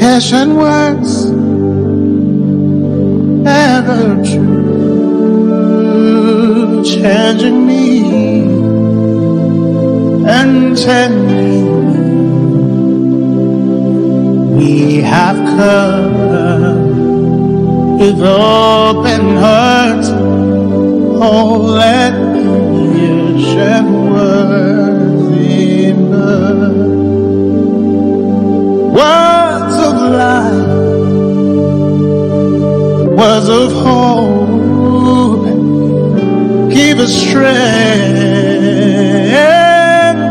Passion words ever true, changing me and tending. We have come with open hearts, oh let me shed worthy strength,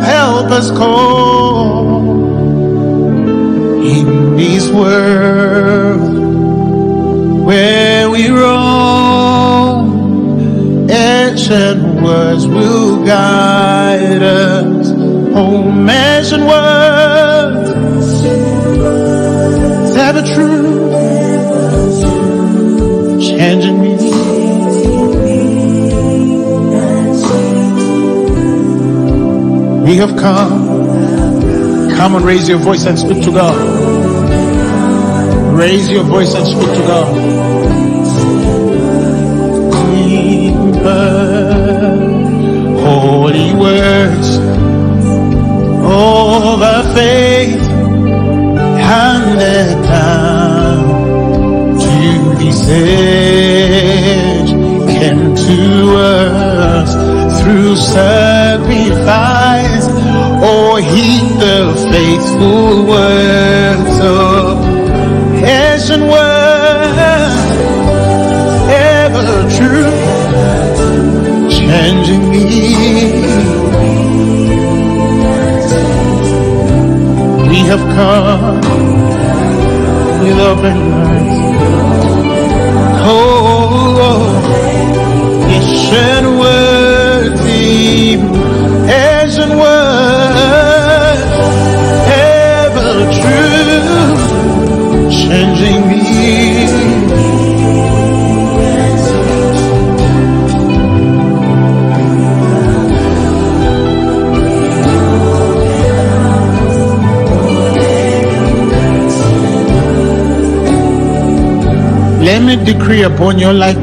help us cope in this world where we roam. Ancient words will guide us. Home, ancient words We have come. Come and raise your voice and speak to God. Raise your voice and speak to God. Holy words over faith handed down to age came to us through sacrifice. Oh, heed the faithful words of ancient words, ever true, changing me. We have come with open arms. Let me decree upon your life